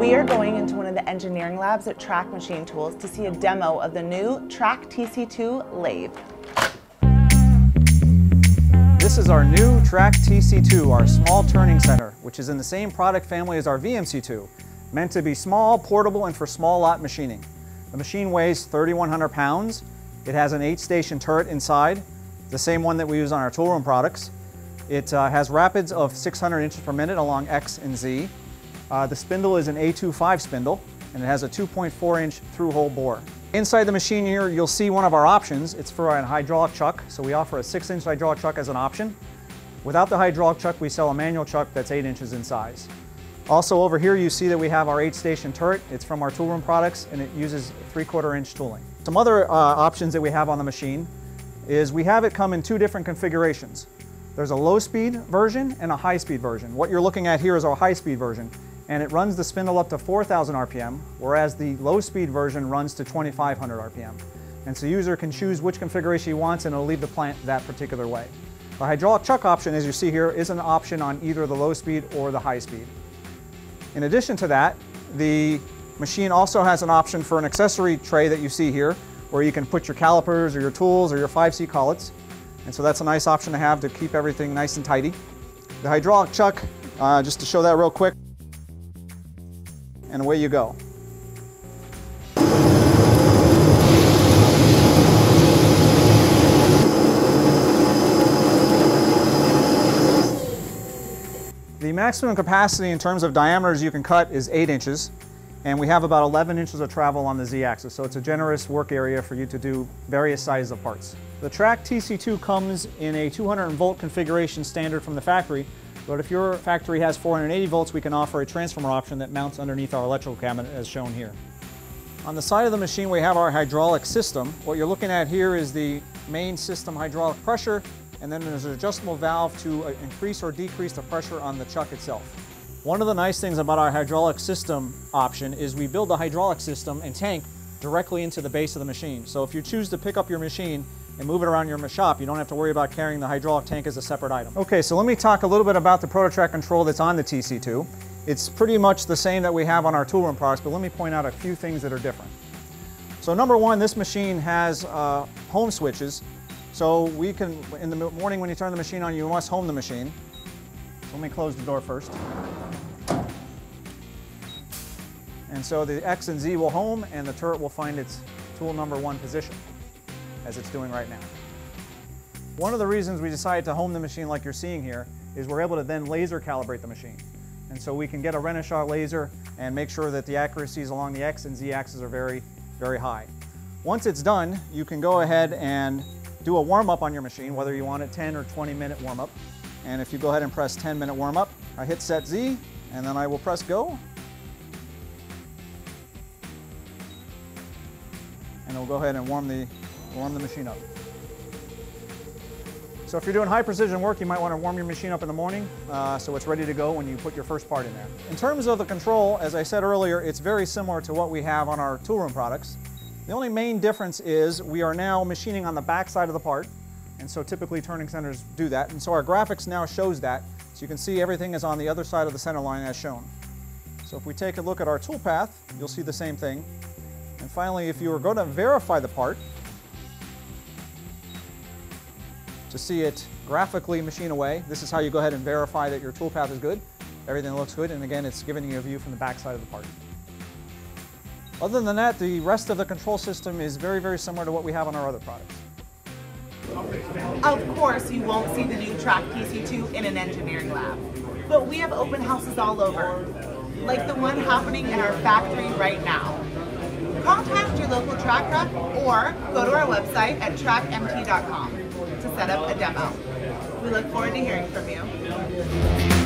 We are going into one of the engineering labs at TRAK Machine Tools to see a demo of the new TRAK TC2 lathe. This is our new TRAK TC2, our small turning center, which is in the same product family as our VMC2, meant to be small, portable, and for small lot machining. The machine weighs 3,100 pounds. It has an eight station turret inside, the same one that we use on our toolroom products. It uh, has rapids of 600 inches per minute along X and Z. Uh, the spindle is an A25 spindle, and it has a 2.4 inch through hole bore. Inside the machine here, you'll see one of our options. It's for a hydraulic chuck, so we offer a six inch hydraulic chuck as an option. Without the hydraulic chuck, we sell a manual chuck that's eight inches in size. Also over here, you see that we have our eight station turret. It's from our toolroom products, and it uses three quarter inch tooling. Some other uh, options that we have on the machine is we have it come in two different configurations. There's a low speed version and a high speed version. What you're looking at here is our high speed version and it runs the spindle up to 4,000 RPM, whereas the low speed version runs to 2,500 RPM. And so the user can choose which configuration he wants and it'll leave the plant that particular way. The hydraulic chuck option, as you see here, is an option on either the low speed or the high speed. In addition to that, the machine also has an option for an accessory tray that you see here, where you can put your calipers or your tools or your 5C collets. And so that's a nice option to have to keep everything nice and tidy. The hydraulic chuck, uh, just to show that real quick, and away you go. The maximum capacity in terms of diameters you can cut is 8 inches, and we have about 11 inches of travel on the z-axis, so it's a generous work area for you to do various sizes of parts. The TRAK TC2 comes in a 200 volt configuration standard from the factory, but if your factory has 480 volts, we can offer a transformer option that mounts underneath our electrical cabinet as shown here. On the side of the machine, we have our hydraulic system. What you're looking at here is the main system hydraulic pressure, and then there's an adjustable valve to uh, increase or decrease the pressure on the chuck itself. One of the nice things about our hydraulic system option is we build the hydraulic system and tank directly into the base of the machine. So if you choose to pick up your machine and move it around your shop. You don't have to worry about carrying the hydraulic tank as a separate item. Okay, so let me talk a little bit about the ProtoTRAK control that's on the TC2. It's pretty much the same that we have on our toolroom products, but let me point out a few things that are different. So number one, this machine has uh, home switches. So we can, in the morning when you turn the machine on, you must home the machine. Let me close the door first. And so the X and Z will home and the turret will find its tool number one position as it's doing right now. One of the reasons we decided to home the machine like you're seeing here is we're able to then laser calibrate the machine. And so we can get a Renishaw laser and make sure that the accuracies along the X and Z axes are very, very high. Once it's done, you can go ahead and do a warm up on your machine, whether you want a 10 or 20 minute warm up. And if you go ahead and press 10 minute warm up, I hit set Z and then I will press go. And it'll go ahead and warm the warm the machine up. So if you're doing high precision work, you might want to warm your machine up in the morning uh, so it's ready to go when you put your first part in there. In terms of the control, as I said earlier, it's very similar to what we have on our toolroom products. The only main difference is we are now machining on the back side of the part, and so typically turning centers do that, and so our graphics now shows that, so you can see everything is on the other side of the center line as shown. So if we take a look at our toolpath, you'll see the same thing. And finally, if you were going to verify the part, to see it graphically machine away. This is how you go ahead and verify that your toolpath is good. Everything looks good, and again, it's giving you a view from the back side of the part. Other than that, the rest of the control system is very, very similar to what we have on our other products. Of course, you won't see the new TRAK TC2 in an engineering lab, but we have open houses all over, like the one happening in our factory right now. Contact your local TRAK rep or go to our website at trakmt.com to set up a demo. We look forward to hearing from you.